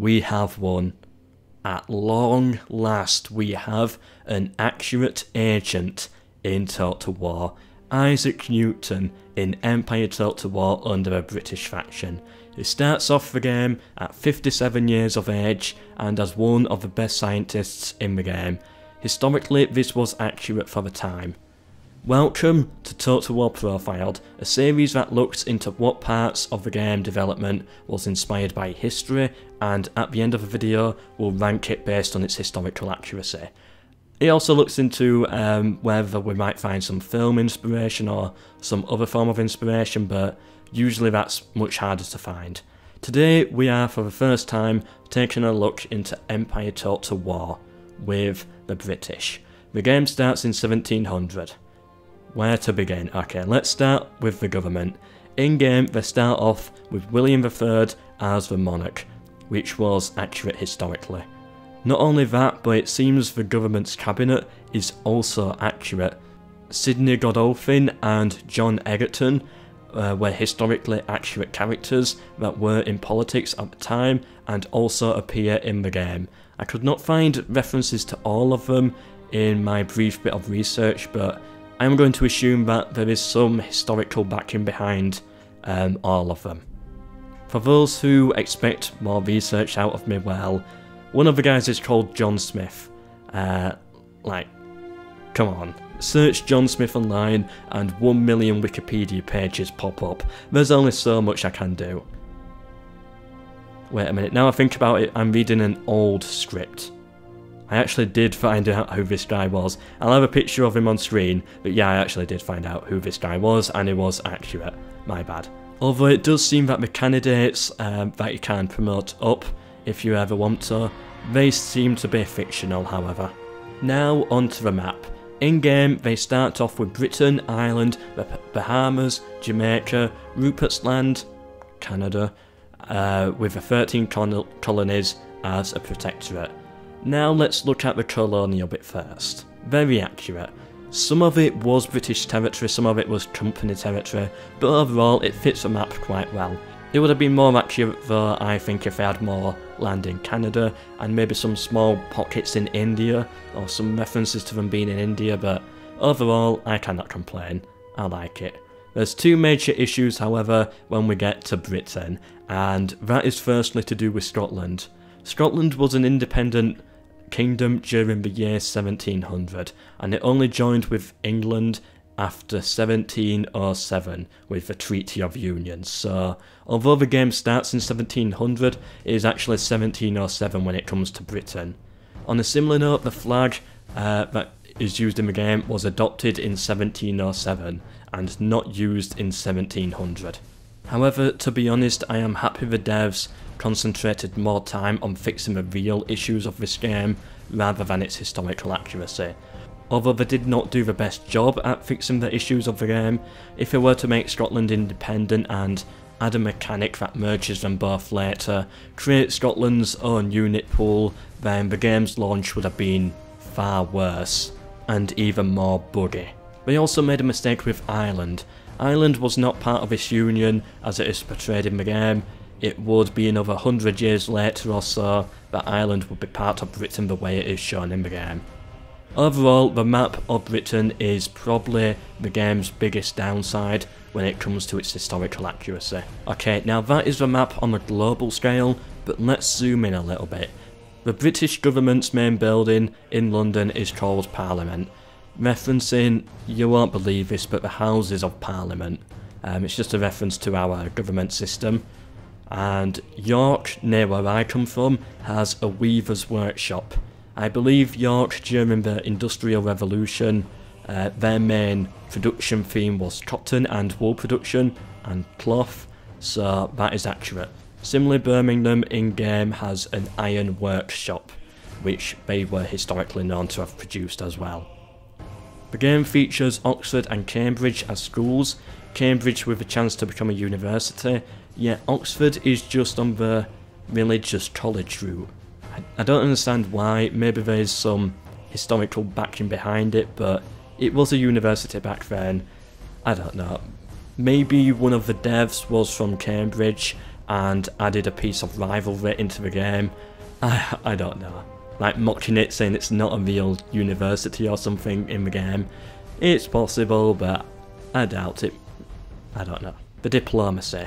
we have one. At long last, we have an accurate agent in Total War. Isaac Newton in Empire Total War under a British faction. He starts off the game at 57 years of age and as one of the best scientists in the game. Historically, this was accurate for the time. Welcome to Total War Profiled, a series that looks into what parts of the game development was inspired by history and at the end of the video we'll rank it based on its historical accuracy. It also looks into um, whether we might find some film inspiration or some other form of inspiration but usually that's much harder to find. Today we are for the first time taking a look into Empire Total War with the British. The game starts in 1700. Where to begin? Okay, let's start with the government. In game, they start off with William III as the monarch, which was accurate historically. Not only that, but it seems the government's cabinet is also accurate. Sidney Godolphin and John Egerton uh, were historically accurate characters that were in politics at the time and also appear in the game. I could not find references to all of them in my brief bit of research, but I'm going to assume that there is some historical backing behind um, all of them. For those who expect more research out of me, well, one of the guys is called John Smith. Uh, like, come on. Search John Smith online and 1 million Wikipedia pages pop up. There's only so much I can do. Wait a minute, now I think about it, I'm reading an old script. I actually did find out who this guy was. I'll have a picture of him on screen, but yeah, I actually did find out who this guy was, and it was accurate. My bad. Although it does seem that the candidates um, that you can promote up, if you ever want to, they seem to be fictional, however. Now onto the map. In game, they start off with Britain, Ireland, the Bahamas, Jamaica, Rupert's Land, Canada, uh, with the 13 colonies as a protectorate. Now let's look at the colonial bit first. Very accurate. Some of it was British territory, some of it was company territory, but overall it fits the map quite well. It would have been more accurate though, I think, if they had more land in Canada and maybe some small pockets in India, or some references to them being in India, but overall, I cannot complain. I like it. There's two major issues, however, when we get to Britain, and that is firstly to do with Scotland. Scotland was an independent kingdom during the year 1700, and it only joined with England after 1707 with the Treaty of Union. So, although the game starts in 1700, it is actually 1707 when it comes to Britain. On a similar note, the flag uh, that is used in the game was adopted in 1707 and not used in 1700. However, to be honest, I am happy the devs concentrated more time on fixing the real issues of this game rather than its historical accuracy. Although they did not do the best job at fixing the issues of the game, if they were to make Scotland independent and add a mechanic that merges them both later, create Scotland's own unit pool, then the game's launch would have been far worse, and even more buggy. They also made a mistake with Ireland. Ireland was not part of this union as it is portrayed in the game, it would be another hundred years later or so that Ireland would be part of Britain the way it is shown in the game. Overall, the map of Britain is probably the game's biggest downside when it comes to its historical accuracy. Okay, now that is the map on a global scale, but let's zoom in a little bit. The British government's main building in London is called Parliament, referencing, you won't believe this, but the Houses of Parliament. Um, it's just a reference to our government system and York, near where I come from, has a weaver's workshop. I believe York, during the Industrial Revolution, uh, their main production theme was cotton and wool production and cloth, so that is accurate. Similarly, Birmingham in-game has an iron workshop, which they were historically known to have produced as well. The game features Oxford and Cambridge as schools, Cambridge with a chance to become a university, yet Oxford is just on the religious college route. I, don't understand why, maybe there's some historical backing behind it, but it was a university back then. I don't know. Maybe one of the devs was from Cambridge and added a piece of rivalry into the game. I, I don't know. Like mocking it, saying it's not a real university or something in the game. It's possible, but I doubt it. I don't know. The diplomacy.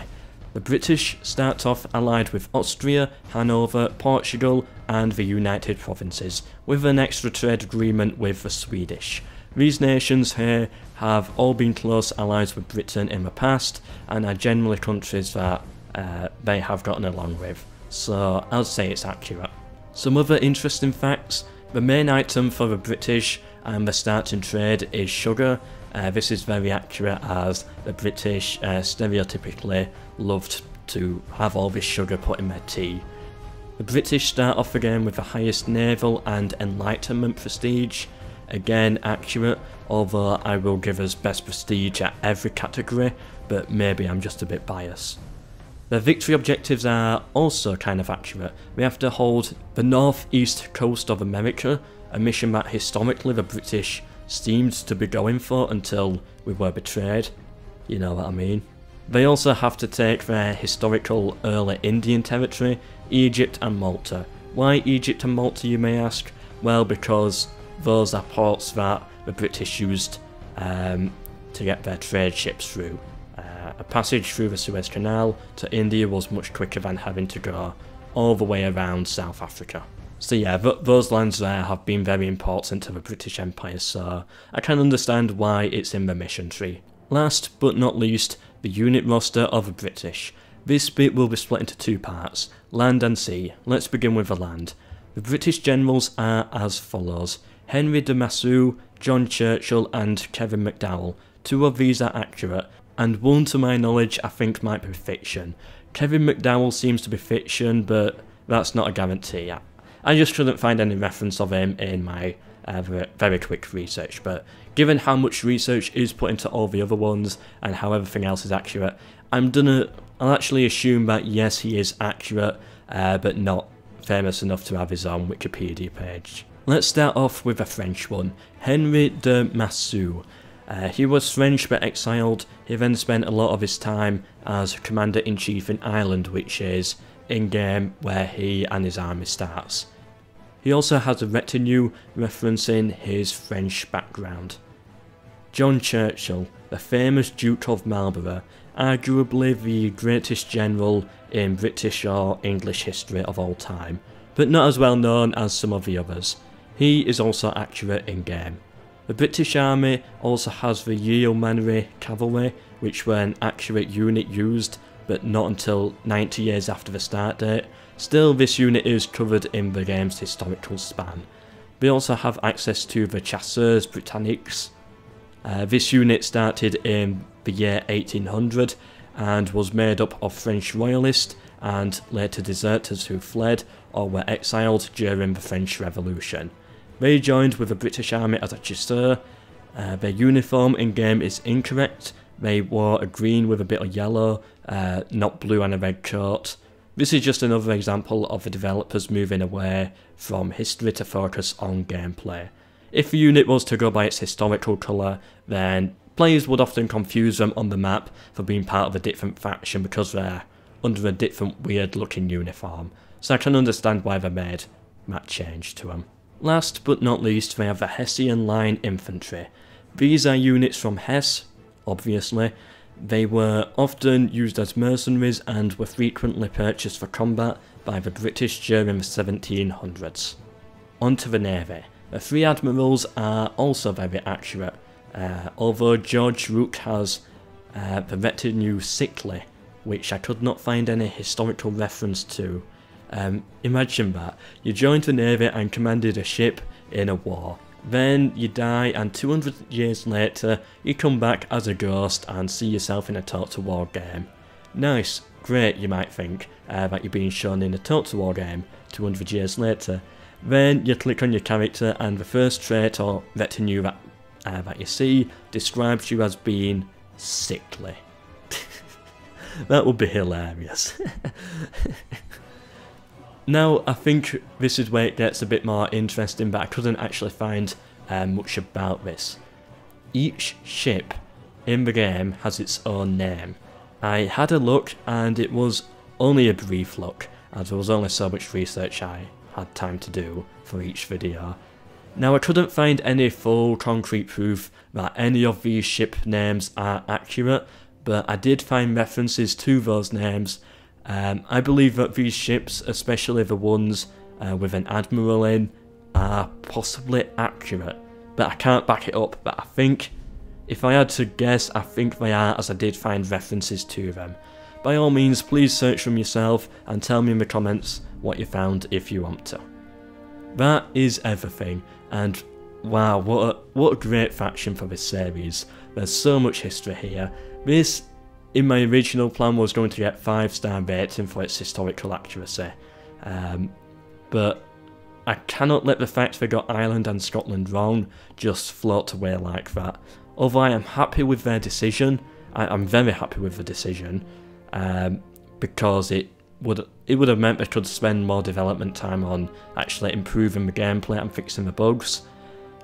The British start off allied with Austria, Hanover, Portugal, and the United Provinces, with an extra trade agreement with the Swedish. These nations here have all been close allies with Britain in the past, and are generally countries that uh, they have gotten along with, so I'll say it's accurate. Some other interesting facts the main item for the British and the starting trade is sugar. Uh, this is very accurate as the British uh, stereotypically loved to have all this sugar put in their tea. The British start off again with the highest naval and enlightenment prestige. Again accurate, although I will give us best prestige at every category, but maybe I'm just a bit biased. The victory objectives are also kind of accurate. We have to hold the northeast coast of America, a mission that historically the British seemed to be going for until we were betrayed. You know what I mean. They also have to take their historical early Indian territory, Egypt and Malta. Why Egypt and Malta you may ask? Well because those are ports that the British used um, to get their trade ships through. A passage through the Suez Canal to India was much quicker than having to go all the way around South Africa. So yeah, th those lands there have been very important to the British Empire, so I can understand why it's in the mission tree. Last but not least, the unit roster of the British. This bit will be split into two parts, land and sea. Let's begin with the land. The British generals are as follows. Henry de Massue, John Churchill and Kevin McDowell. Two of these are accurate, and one to my knowledge I think might be fiction. Kevin McDowell seems to be fiction, but that's not a guarantee. I just couldn't find any reference of him in my uh, very quick research, but given how much research is put into all the other ones and how everything else is accurate, I'm gonna I'll actually assume that yes, he is accurate, uh, but not famous enough to have his own Wikipedia page. Let's start off with a French one, Henry de Massue. Uh, he was French but exiled. He then spent a lot of his time as Commander in Chief in Ireland, which is in game where he and his army starts. He also has a retinue referencing his French background. John Churchill, the famous Duke of Marlborough, arguably the greatest general in British or English history of all time, but not as well known as some of the others. He is also accurate in game. The British Army also has the Yeomanry Cavalry, which were an accurate unit used, but not until 90 years after the start date, Still, this unit is covered in the game's historical span. We also have access to the Chasseurs Britanniques. Uh, this unit started in the year 1800 and was made up of French royalists and later deserters who fled or were exiled during the French Revolution. They joined with the British Army as a chasseur. Uh, their uniform in game is incorrect. They wore a green with a bit of yellow, uh, not blue and a red coat. This is just another example of the developers moving away from history to focus on gameplay. If the unit was to go by its historical colour, then players would often confuse them on the map for being part of a different faction because they're under a different weird looking uniform, so I can understand why they made that change to them. Last but not least, they have the Hessian Line Infantry. These are units from Hesse, obviously, they were often used as mercenaries and were frequently purchased for combat by the British during the 1700s. On to the Navy. The three admirals are also very accurate, uh, although George Rooke has uh, the retinue sickly, which I could not find any historical reference to. Um, imagine that, you joined the Navy and commanded a ship in a war. Then you die, and 200 years later, you come back as a ghost and see yourself in a Total War game. Nice, great, you might think, uh, that you're being shown in a Total War game 200 years later. Then you click on your character, and the first trait or retinue that, uh, that you see describes you as being sickly. that would be hilarious. Now, I think this is where it gets a bit more interesting, but I couldn't actually find um, much about this. Each ship in the game has its own name. I had a look and it was only a brief look, as there was only so much research I had time to do for each video. Now I couldn't find any full concrete proof that any of these ship names are accurate, but I did find references to those names. Um, I believe that these ships, especially the ones uh, with an admiral in, are possibly accurate, but I can't back it up. But I think, if I had to guess, I think they are, as I did find references to them. By all means, please search them yourself and tell me in the comments what you found if you want to. That is everything, and wow, what a, what a great faction for this series. There's so much history here. This, in my original plan, was going to get 5 star rating for its historical accuracy, um, but I cannot let the fact they got Ireland and Scotland wrong just float away like that. Although I am happy with their decision, I, am very happy with the decision, um, because it would it would have meant they could spend more development time on actually improving the gameplay and fixing the bugs.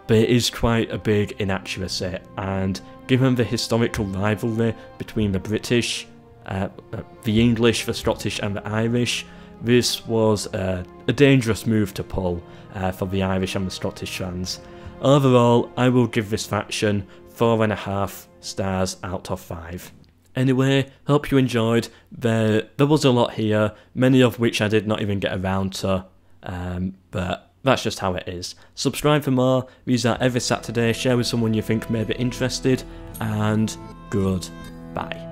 But it is quite a big inaccuracy, and given the historical rivalry between the British, uh, uh the English, the Scottish, and the Irish, this was a, a dangerous move to pull uh, for the Irish and the Scottish fans. Overall, I will give this faction 4.5 stars out of 5. Anyway, hope you enjoyed. There, there was a lot here, many of which I did not even get around to, um, but that's just how it is. Subscribe for more, these are every Saturday, share with someone you think may be interested, and goodbye.